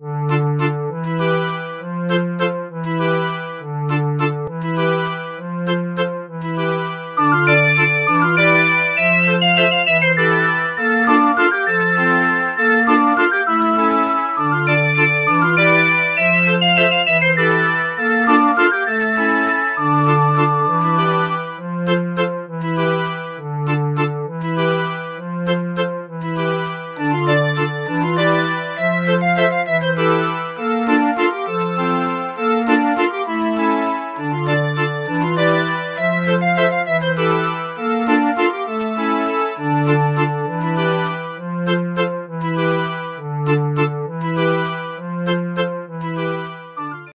Mm-hmm.